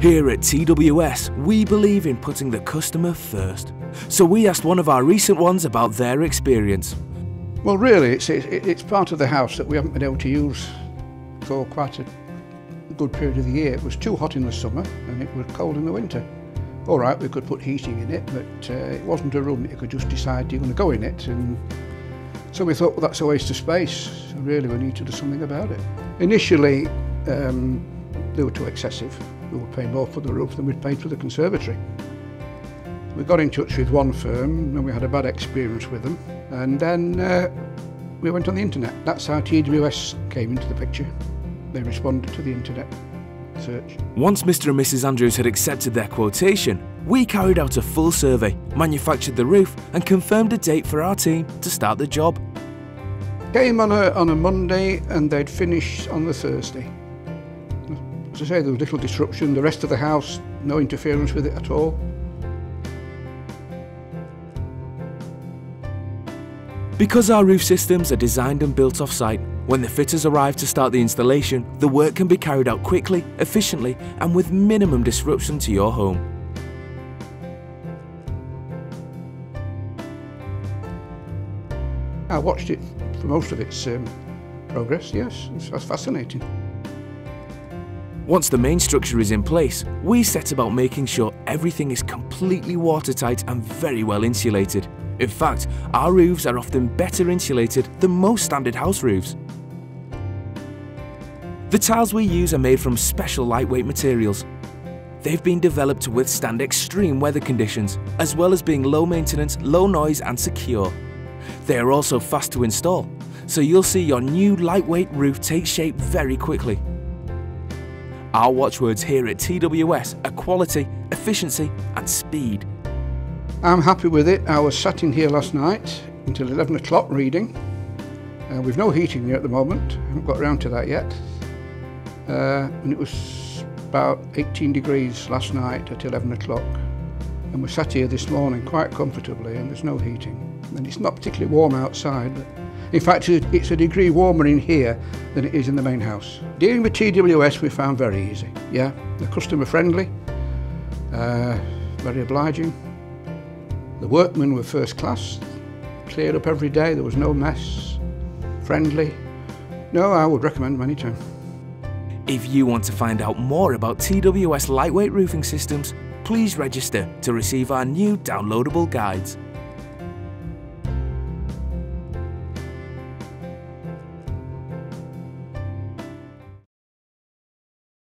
Here at TWS, we believe in putting the customer first. So we asked one of our recent ones about their experience. Well, really, it's, it's part of the house that we haven't been able to use for quite a good period of the year. It was too hot in the summer and it was cold in the winter. All right, we could put heating in it, but uh, it wasn't a room that you could just decide you're going to go in it. And so we thought, well, that's a waste of space. So really, we need to do something about it. Initially, um, they were too excessive. We would pay more for the roof than we'd paid for the conservatory. We got in touch with one firm and we had a bad experience with them. And then uh, we went on the internet. That's how TWS came into the picture. They responded to the internet search. Once Mr. and Mrs. Andrews had accepted their quotation, we carried out a full survey, manufactured the roof, and confirmed a date for our team to start the job. Came on a, on a Monday and they'd finish on the Thursday. As I say, there was little disruption. The rest of the house, no interference with it at all. Because our roof systems are designed and built off-site, when the fitters arrive to start the installation, the work can be carried out quickly, efficiently and with minimum disruption to your home. I watched it for most of its um, progress, yes, it's fascinating. Once the main structure is in place, we set about making sure everything is completely watertight and very well insulated. In fact, our roofs are often better insulated than most standard house roofs. The tiles we use are made from special lightweight materials. They've been developed to withstand extreme weather conditions, as well as being low maintenance, low noise and secure. They are also fast to install, so you'll see your new lightweight roof take shape very quickly. Our watchwords here at TWS are quality, efficiency and speed. I'm happy with it. I was sat in here last night until 11 o'clock reading. Uh, we've no heating here at the moment. I haven't got around to that yet. Uh, and it was about 18 degrees last night at 11 o'clock. And we sat here this morning quite comfortably and there's no heating. And it's not particularly warm outside, but in fact it's a degree warmer in here than it is in the main house. Dealing with TWS we found very easy. Yeah, they're customer friendly, uh, very obliging, the workmen were first class, cleared up every day, there was no mess, friendly. No, I would recommend them anytime. If you want to find out more about TWS lightweight roofing systems, please register to receive our new downloadable guides.